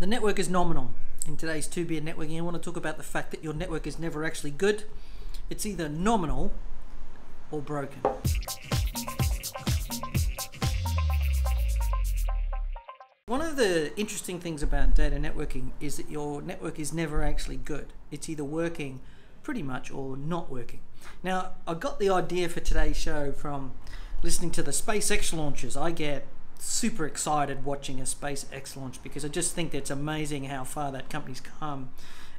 The network is nominal. In today's 2BN networking, I want to talk about the fact that your network is never actually good. It's either nominal or broken. One of the interesting things about data networking is that your network is never actually good. It's either working pretty much or not working. Now, I got the idea for today's show from listening to the SpaceX launches. I get super excited watching a SpaceX launch because I just think it's amazing how far that company's come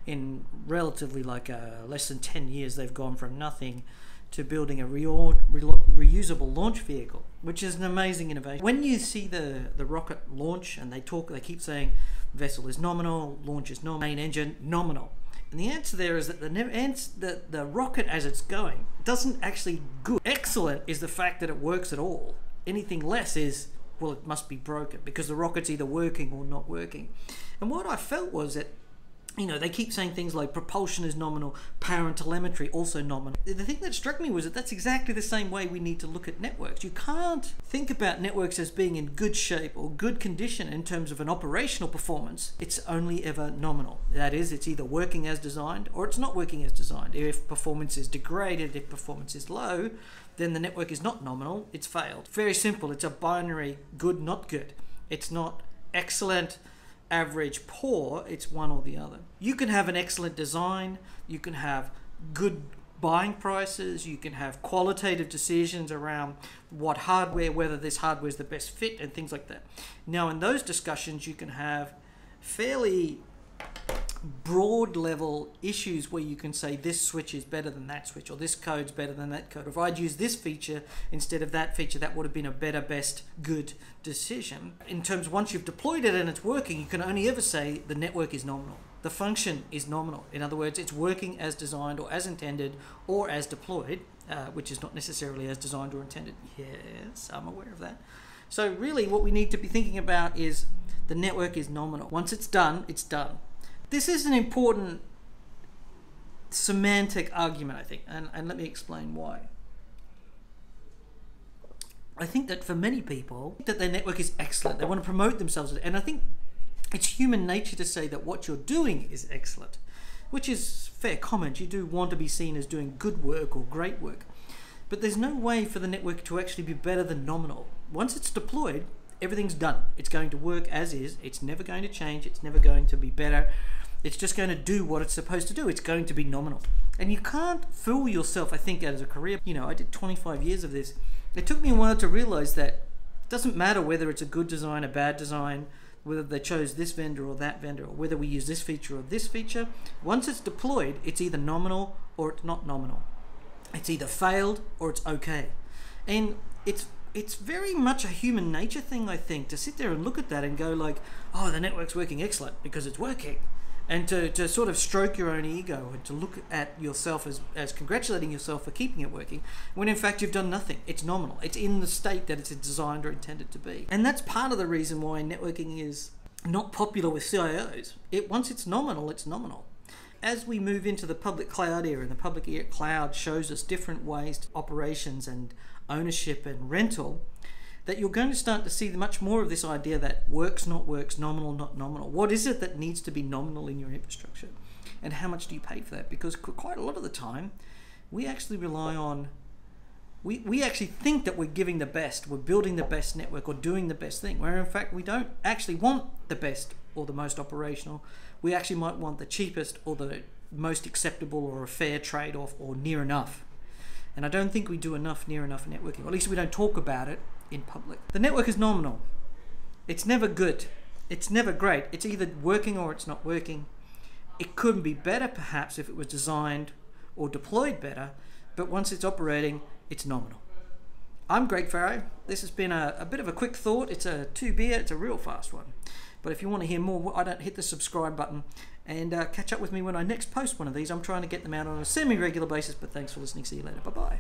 in relatively like uh, less than 10 years. They've gone from nothing to building a re- re- reusable launch vehicle, which is an amazing innovation. When you see the, the rocket launch and they talk, they keep saying vessel is nominal, launch is nominal, main engine nominal. And the answer there is that the, the, the rocket as it's going doesn't actually good. Excellent is the fact that it works at all. Anything less is well, it must be broken because the rocket's either working or not working. And what I felt was that you know, they keep saying things like propulsion is nominal, power and telemetry also nominal. The thing that struck me was that that's exactly the same way we need to look at networks. You can't think about networks as being in good shape or good condition in terms of an operational performance. It's only ever nominal. That is, it's either working as designed or it's not working as designed. If performance is degraded, if performance is low, then the network is not nominal, it's failed. Very simple, it's a binary good, not good. It's not excellent average, poor, it's one or the other. You can have an excellent design, you can have good buying prices, you can have qualitative decisions around what hardware, whether this hardware is the best fit, and things like that. Now, in those discussions, you can have fairly broad level issues where you can say this switch is better than that switch or this code's better than that code. If I'd used this feature instead of that feature, that would have been a better, best, good decision. In terms, once you've deployed it and it's working, you can only ever say the network is nominal. The function is nominal. In other words, it's working as designed or as intended or as deployed, uh, which is not necessarily as designed or intended. Yes, I'm aware of that. So really what we need to be thinking about is the network is nominal. Once it's done, it's done this is an important semantic argument, I think, and, and let me explain why. I think that for many people, that their network is excellent. They want to promote themselves, and I think it's human nature to say that what you're doing is excellent, which is fair comment. You do want to be seen as doing good work or great work, but there's no way for the network to actually be better than nominal. Once it's deployed, everything's done. It's going to work as is. It's never going to change. It's never going to be better. It's just going to do what it's supposed to do. It's going to be nominal. And you can't fool yourself, I think, as a career. You know, I did 25 years of this. It took me a while to realize that it doesn't matter whether it's a good design, a bad design, whether they chose this vendor or that vendor, or whether we use this feature or this feature. Once it's deployed, it's either nominal or it's not nominal. It's either failed or it's okay. And it's it's very much a human nature thing, I think, to sit there and look at that and go like, oh, the network's working excellent because it's working and to, to sort of stroke your own ego and to look at yourself as, as congratulating yourself for keeping it working when in fact you've done nothing. It's nominal. It's in the state that it's designed or intended to be. And that's part of the reason why networking is not popular with CIOs. It once it's nominal, it's nominal. As we move into the public cloud era, and the public cloud shows us different ways to operations and ownership and rental, that you're going to start to see much more of this idea that works, not works, nominal, not nominal. What is it that needs to be nominal in your infrastructure? And how much do you pay for that? Because quite a lot of the time, we actually rely on, we, we actually think that we're giving the best, we're building the best network or doing the best thing, where in fact we don't actually want the best or the most operational. We actually might want the cheapest or the most acceptable or a fair trade off or near enough. And I don't think we do enough near enough networking, or at least we don't talk about it in public. The network is nominal. It's never good. It's never great. It's either working or it's not working. It could be better perhaps if it was designed or deployed better, but once it's operating, it's nominal. I'm Greg Ferro. This has been a, a bit of a quick thought. It's a two beer, it's a real fast one. But if you want to hear more, I don't hit the subscribe button and uh, catch up with me when I next post one of these. I'm trying to get them out on a semi regular basis, but thanks for listening. See you later. Bye bye.